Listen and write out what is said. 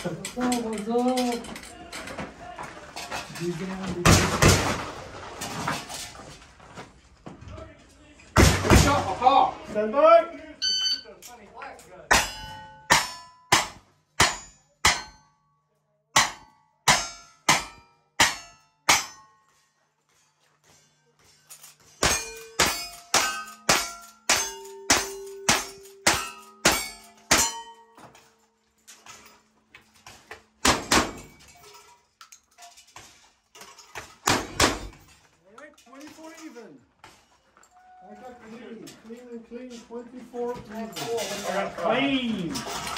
我走我操你这样好好？准备 I got clean, clean and clean, 24 even. I got clean.